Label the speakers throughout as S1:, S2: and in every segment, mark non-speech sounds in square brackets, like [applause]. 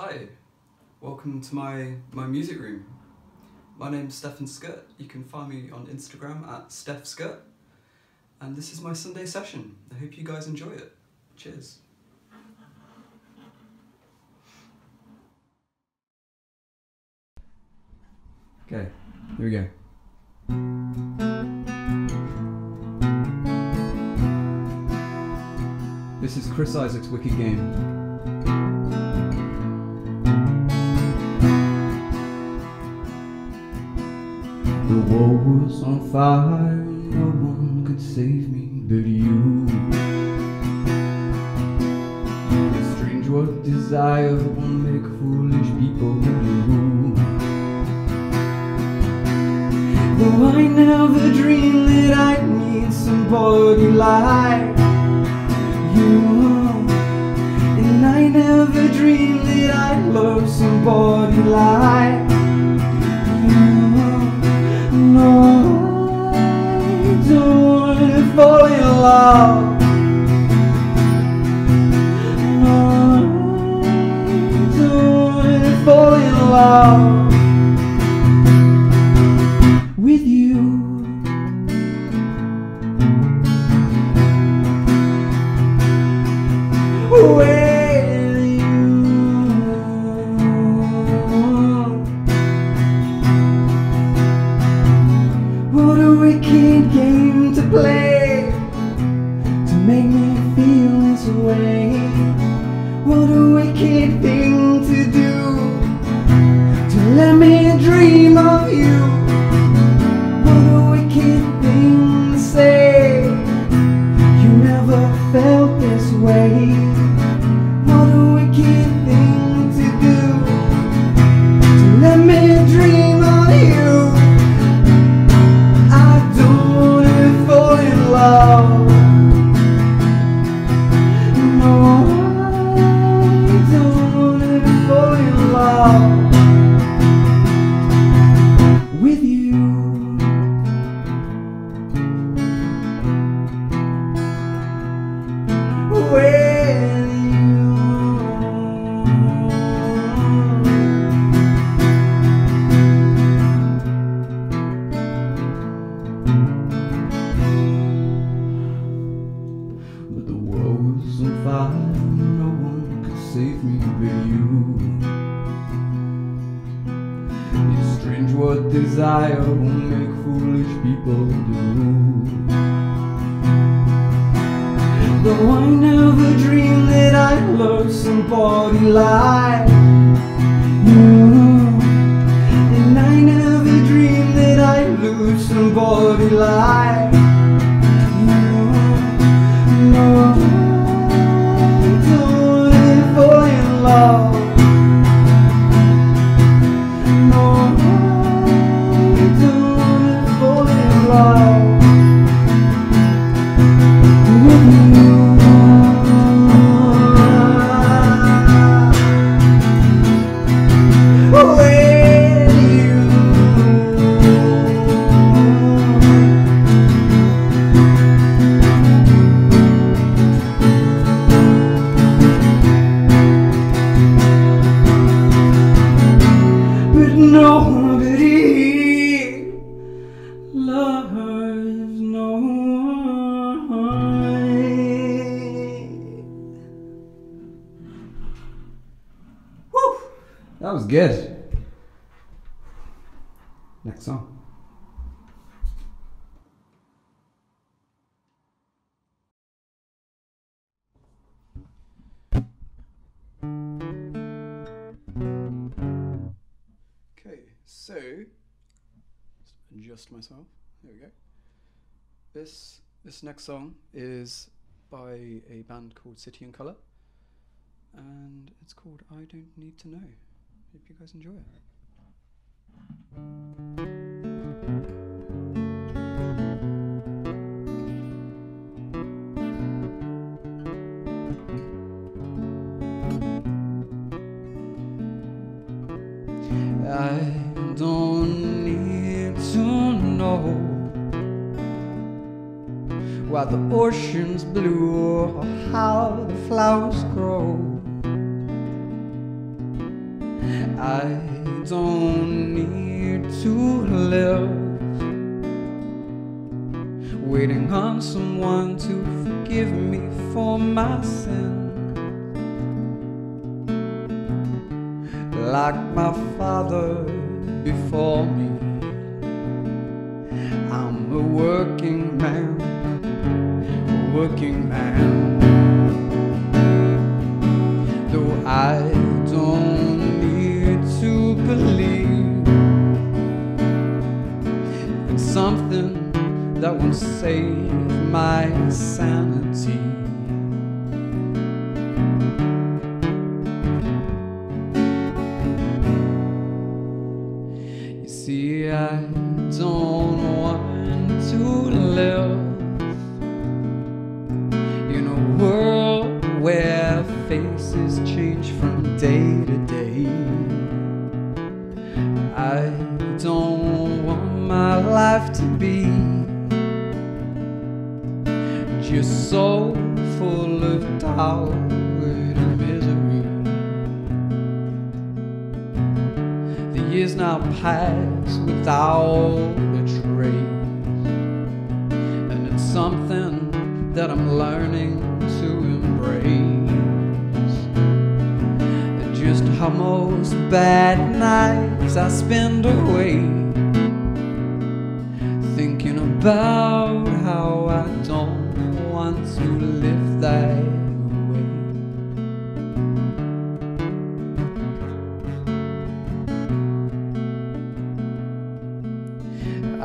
S1: Hi, welcome to my, my music room. My name's Stefan Scutt. You can find me on Instagram at Steph Scutt. And this is my Sunday session. I hope you guys enjoy it. Cheers. Okay, here we go. This is Chris Isaak's Wicked Game. World was on fire, no one could save me but you. It's strange what desire will make foolish people do. Though I never dreamed that I'd meet somebody like you. And I never dreamed that I'd love somebody like. I don't fall in love. No, I don't fall in love like you. So just adjust myself. There we go. This this next song is by a band called City and Colour, and it's called I Don't Need to Know. Hope you guys enjoy it. Why the ocean's blue or how the flowers grow. I don't need to live waiting on someone to forgive me for my sin. Like my father before me, I'm a working man, working man. Though I don't need to believe in something that won't save my sanity. Pass without a trace, and it's something that I'm learning to embrace. And just how most bad nights I spend away thinking about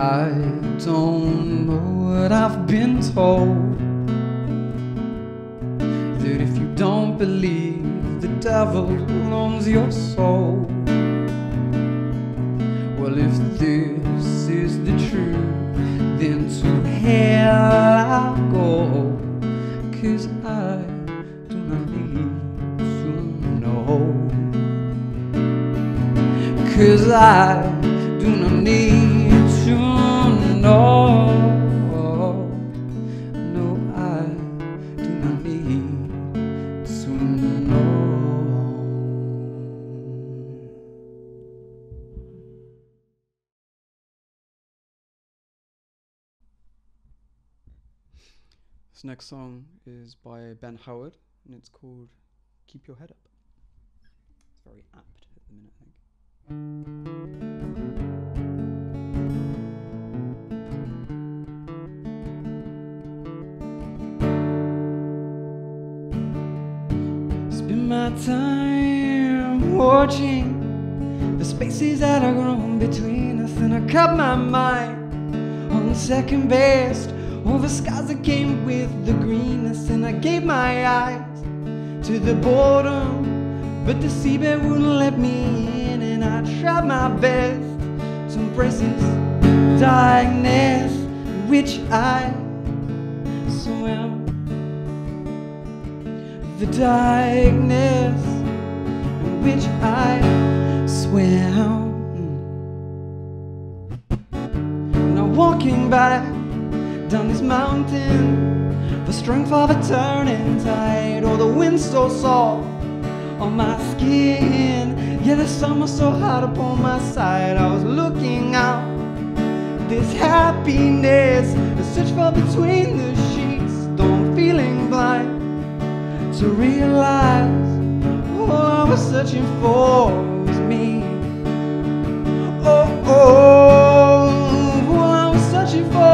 S1: I don't know what I've been told. That if you don't believe the devil owns your soul. Well, if this is the truth, then to hell I'll go. Cause I do not need to know. Cause I This next song is by Ben Howard and it's called Keep Your Head Up. It's very apt at the minute, I think. Spend my time watching the spaces that are grown between us, and I cut my mind on second best over skies that came with the greenness, and I gave my eyes to the boredom, but the seabed wouldn't let me in, and I tried my best to embrace this darkness which I swim. The darkness in which I swim. Now walking back down this mountain, the strength of a turning tide, or oh, the wind so soft on my skin. Yeah, the sun was so hot upon my side. I was looking out this happiness, the search for between the sheets, don't feeling blind to realize all I was searching for was me. Oh, oh, all I was searching for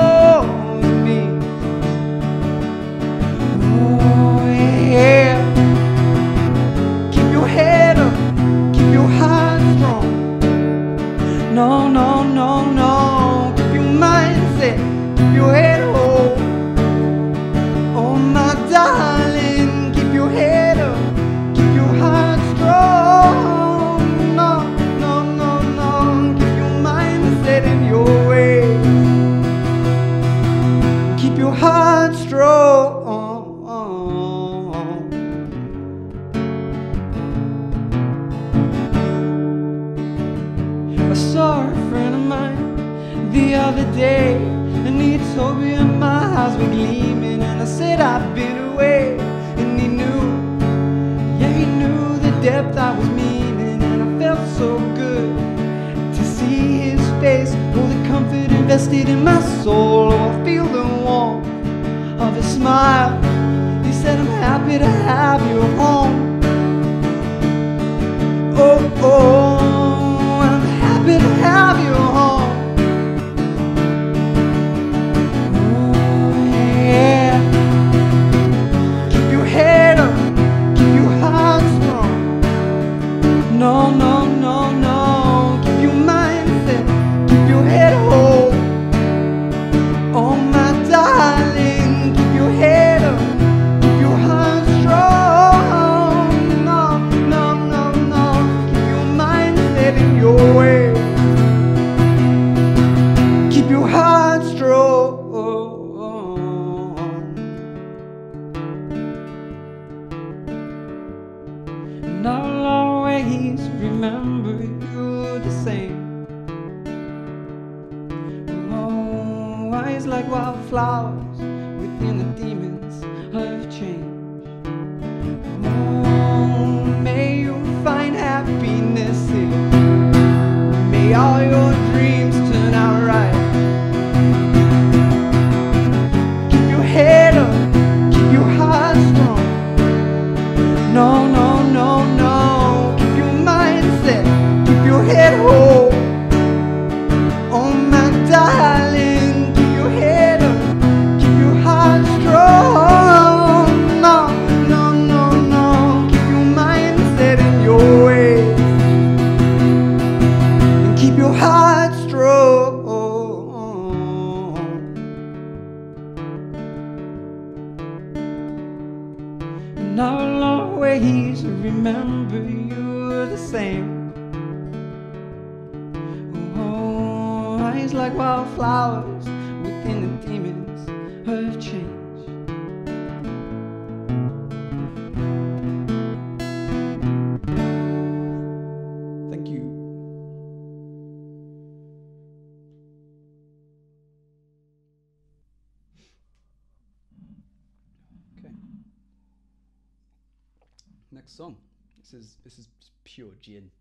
S1: song. This is this is pure gin.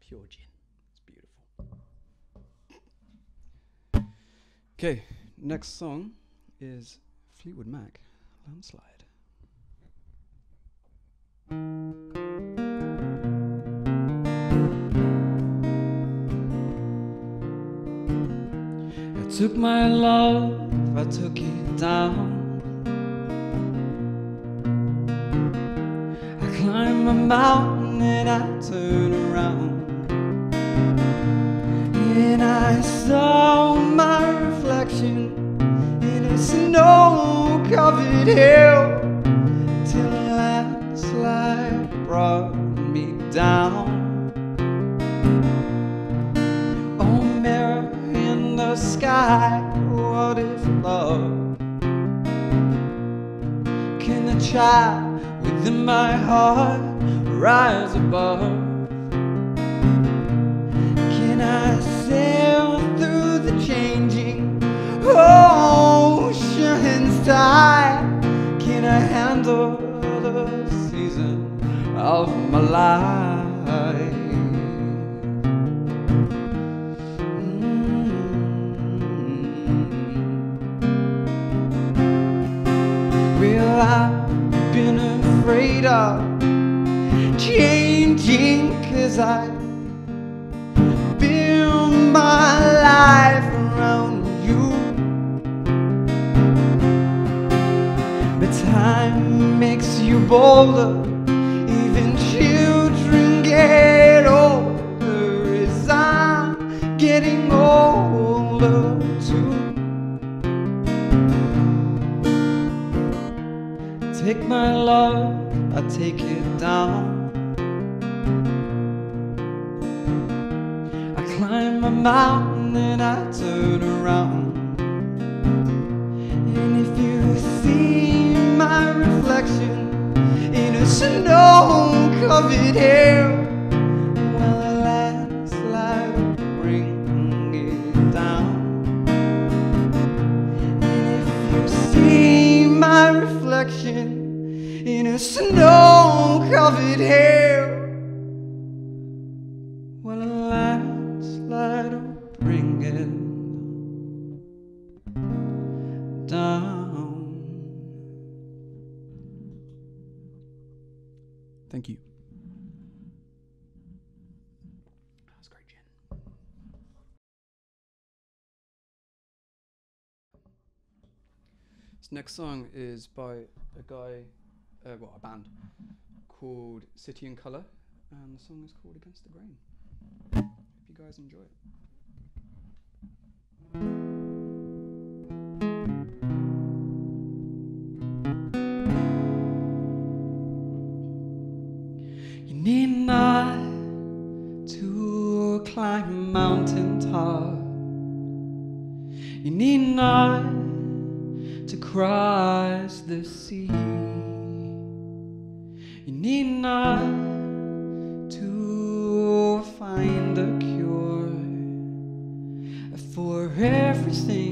S1: Pure gin. It's beautiful. Okay, next song is Fleetwood Mac, Landslide. I took my love, I took it down. Mountain and I turned around. And I saw my reflection in a snow covered hill till a landslide brought me down. Oh, mirror in the sky, what is love? Can the child within my heart rise above? Can I sail through the changing ocean's tide? Can I handle the season of my life? Mm. Well, I've been afraid of changing cause I build my life around you. But time makes you bolder, even children get older as I'm getting older too. Take my love, I take it down. Mountain and I turn around. And if you see my reflection in a snow covered hill, well, a landslide will bring it down. And if you see my reflection in a snow covered hill,
S2: next song is by a guy, uh, well, a band called City and Colour, and the song is called Against the Grain. Hope you guys enjoy it.
S1: You need not to climb mountain top. You need not to cross the sea. You need not to find a cure for everything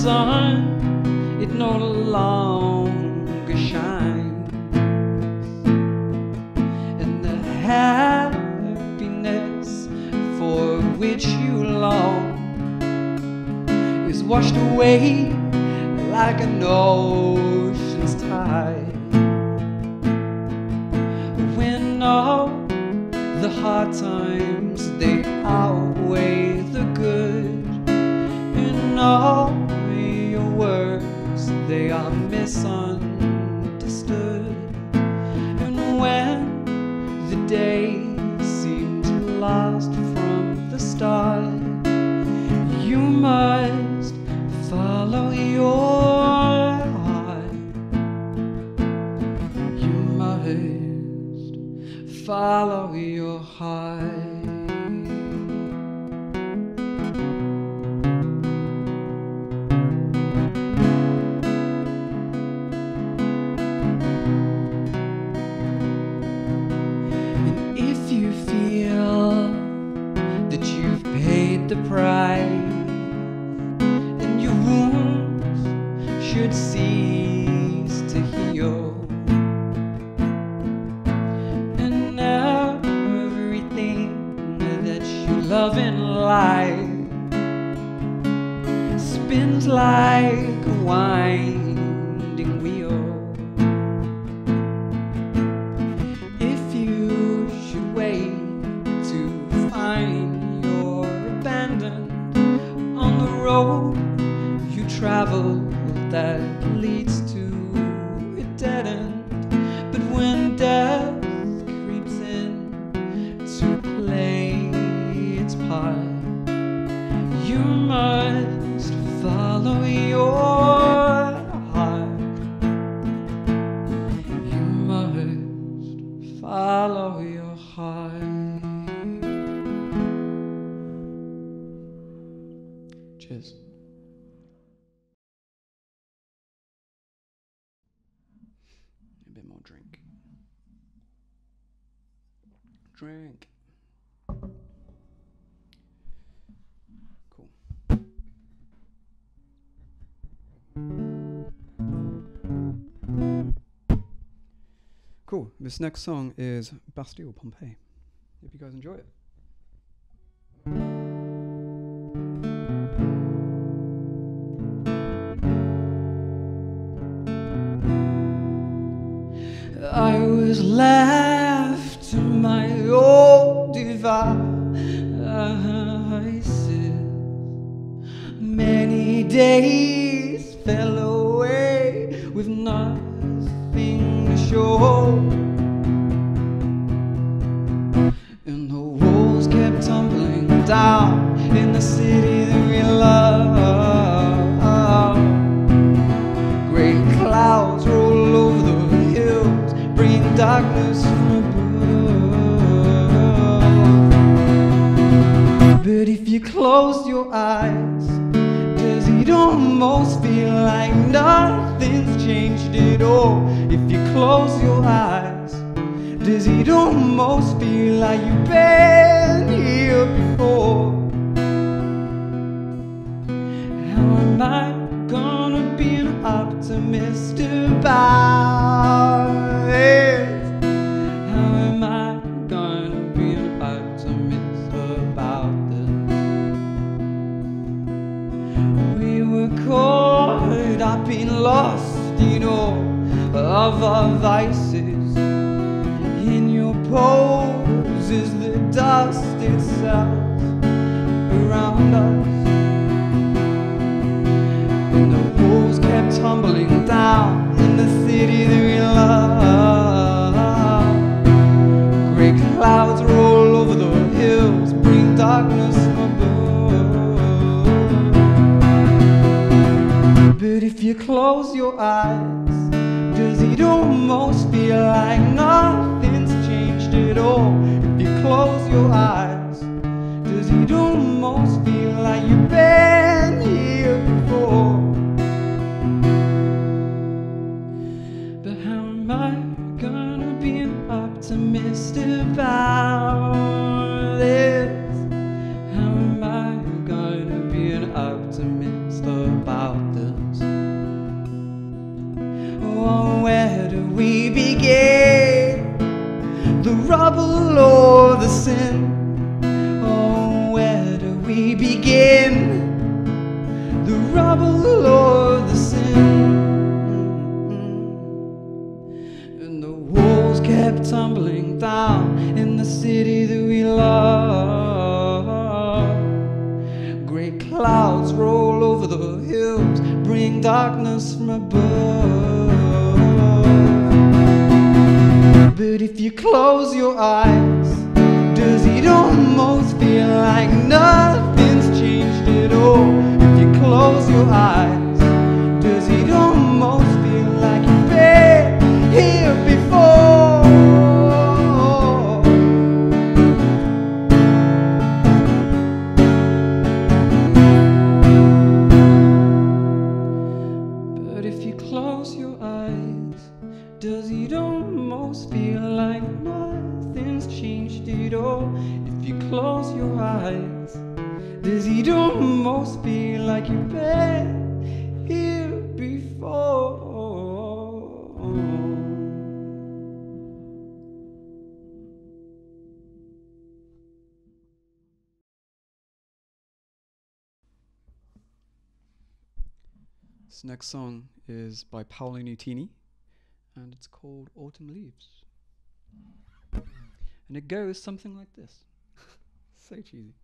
S1: sun it no longer shines, and the happiness for which you long is washed away like an ocean's tide. When all the hard times they outweigh the good, and all misunderstood, and when the days seem to last from the start, you must follow your heart. You must follow your heart. A
S2: bit more drink. Drink. Cool. Cool. This next song is Bastille Pompeii. Hope you guys enjoy it.
S1: I was left to my own devices. Many days fell away with nothing to show. darkness from above. But if you close your eyes, does it almost feel like nothing's changed at all? If you close your eyes, does it almost feel like you've been here before? How am I gonna be an optimist about? Up in all of our vices. In your pose is the dust itself around us. And the walls kept tumbling down eyes, does it almost feel like nothing's changed at all? If you close your eyes, does it almost feel like you've been down in the city that we love. Great clouds roll over the hills, bring darkness from above. But if you close your eyes, does it almost feel like nothing's changed at all? If you close your eyes,
S2: This next song is by Paolo Nutini and it's called Autumn Leaves. And it goes something like this. [laughs] so cheesy.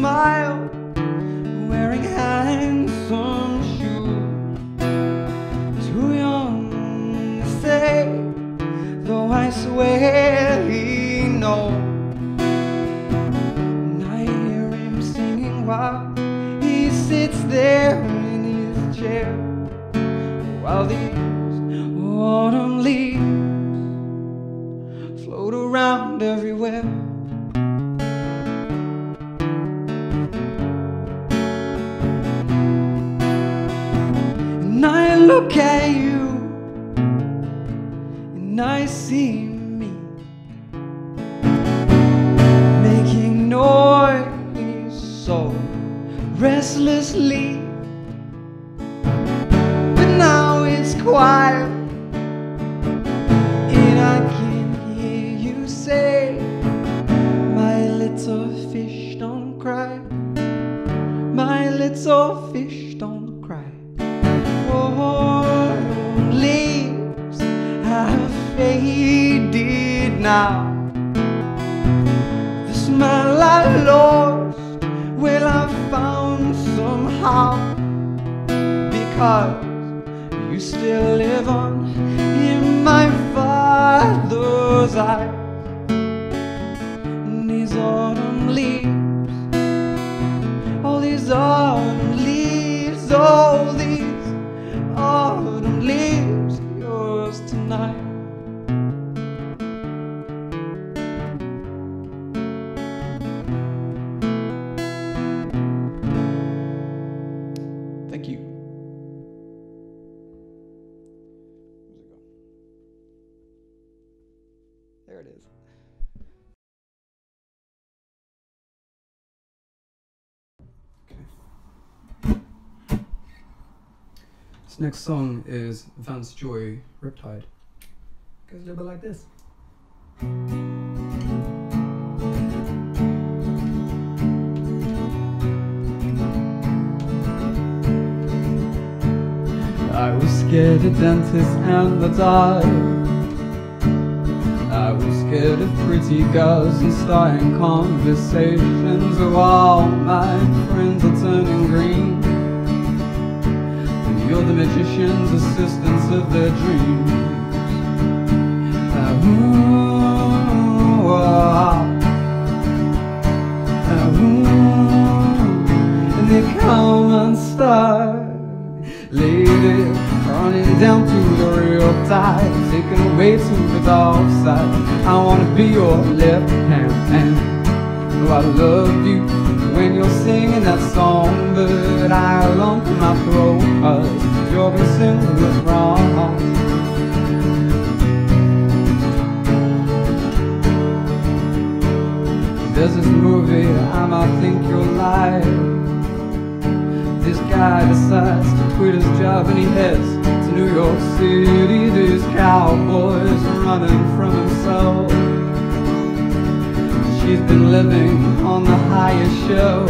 S1: Smile, my little fish don't cry. Autumn leaves have faded now. The smell I lost, well, I found somehow because you still live on in my father's eyes. And these autumn leaves, all these leaves, all these autumn leaves,
S2: This next song is Vance Joy Riptide. Goes a little bit like this.
S1: I was scared of dentists and the dark. I was scared of pretty girls and starting conversations while my friends are turning green. And you're the magician's assistants of their dreams. Ah, ooh, ah. Ooh. And they come and start Lady, running down to the real tide, taken away to the dark side. I wanna be your left hand man. Oh, I love you when you're singing that song, but I lump my throat, cause you're sing it wrong. There's this movie I might think you'll like. This guy decides to quit his job and he heads to New York City. These cowboys running from himself. She's been living on the highest show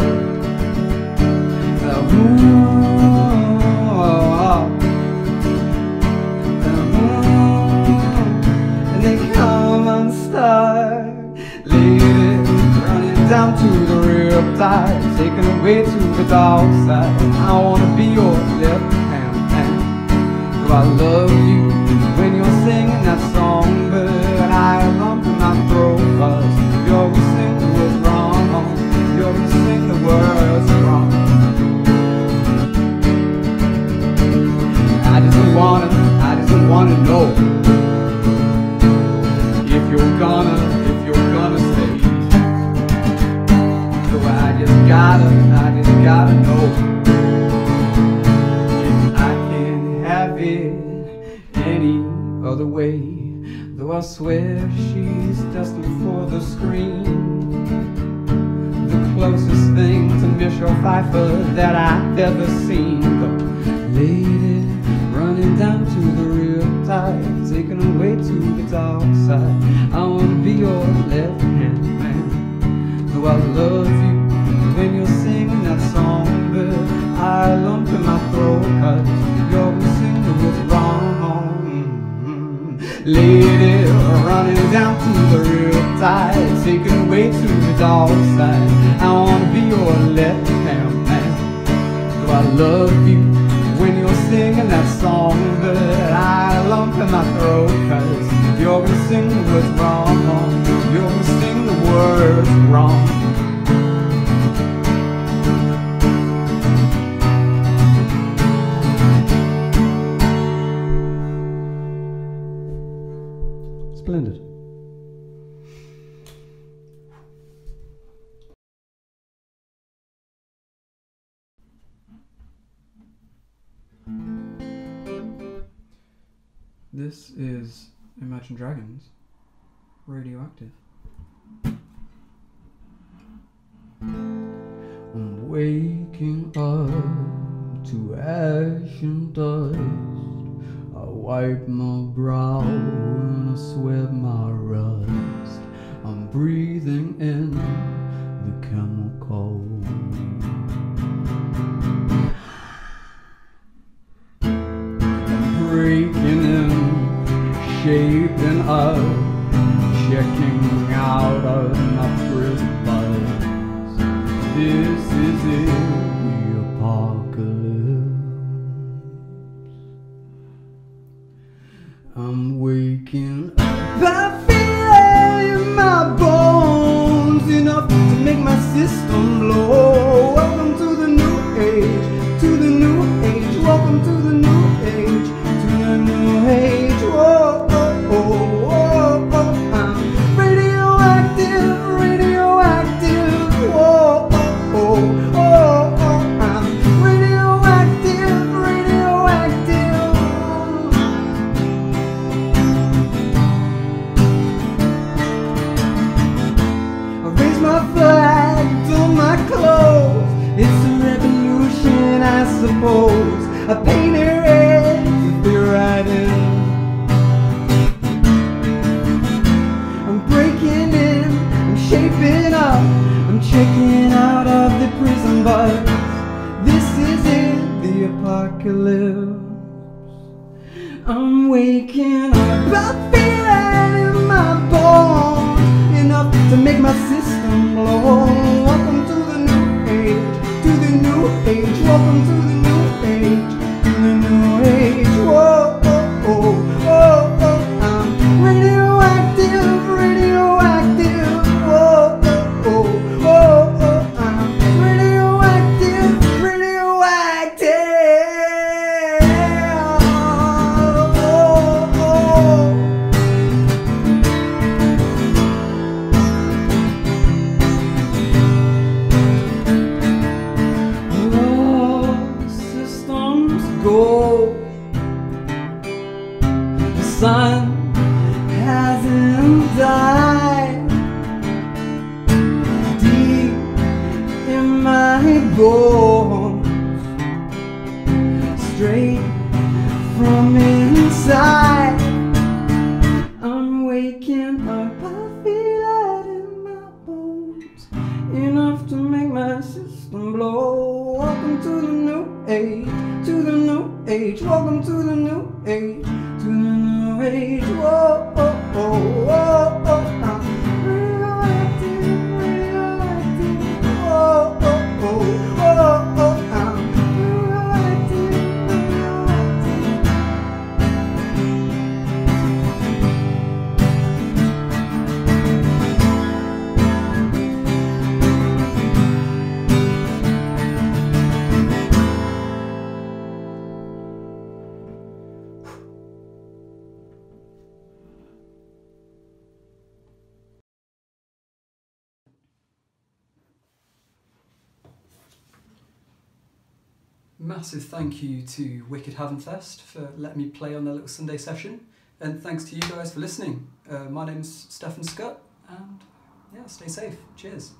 S1: Uh, ooh, uh, and they come unstuck. Running down to the riptide, taken away to the dark side. I wanna be your left hand man. Do I love you when you're singing that song? But I lump in my throat, cause I just wanna know if you're gonna, if you're gonna stay. So I just gotta, I just gotta know if I can have it any other way. Though I swear she's destined for the screen. The closest thing to Michelle Pfeiffer that I've ever seen. Tide, taken away to the dark side. I wanna be your left hand man. Though I love you when you're singing that song, but I lump in my throat cause you're gonna sing the words wrong. You're gonna sing the words wrong.
S2: This is Imagine Dragons, Radioactive.
S1: I'm waking up to ash and dust. I wipe my brow and I sweat my rust. I'm breathing in out of my prison buzz. This is it, the apocalypse. I'm waking up. I feel in my bones enough to make my system blow. To make my system blow. Welcome to the new age, to the new age. Welcome to the blow. Welcome to the new age, to the new age. Welcome to the new age, to the new age. Whoa.
S2: Massive thank you to Wicked Hathern Fest for letting me play on their little Sunday session. And thanks to you guys for listening. Uh, my name's Stefan Scutt, and yeah, stay safe. Cheers.